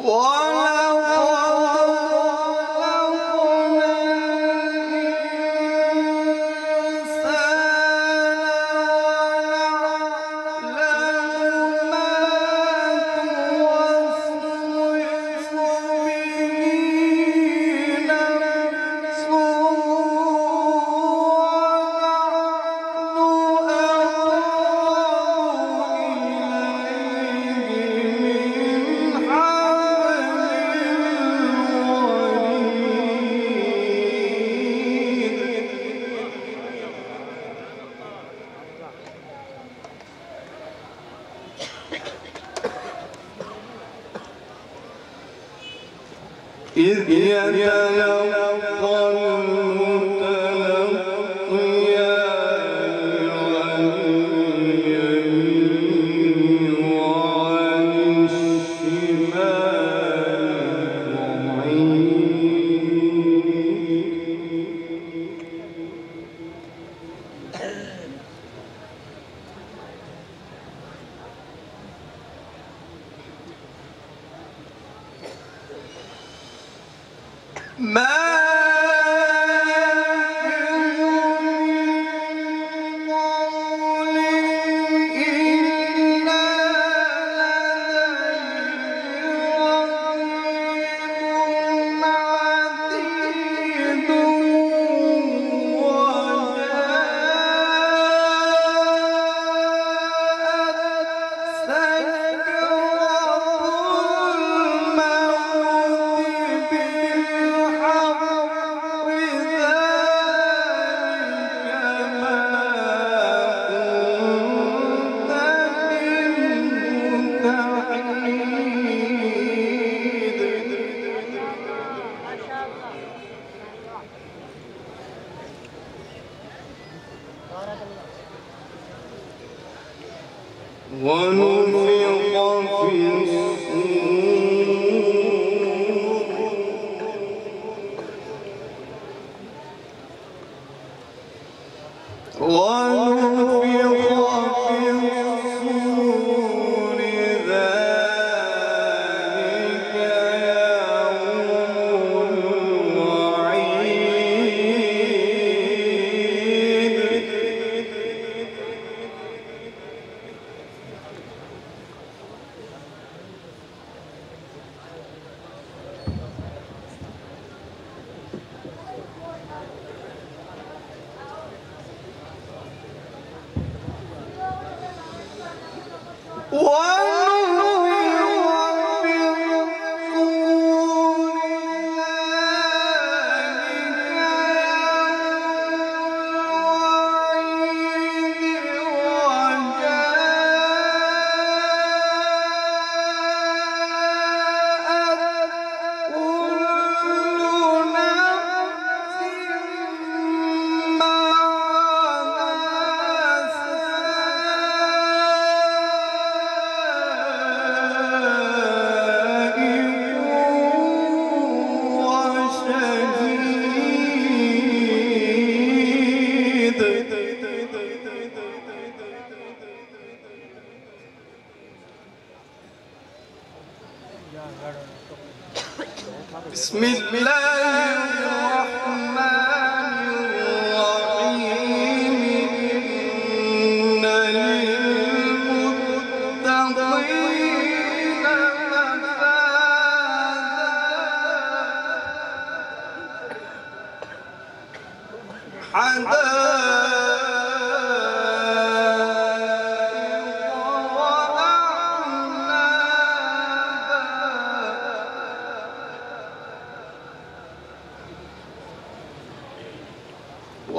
活了 is, What? بسم الله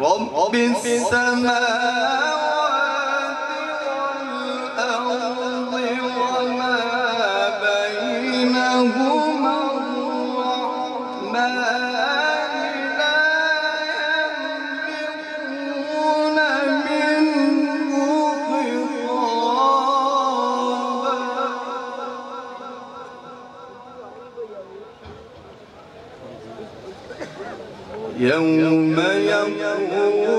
رب السماوات يوم يقوم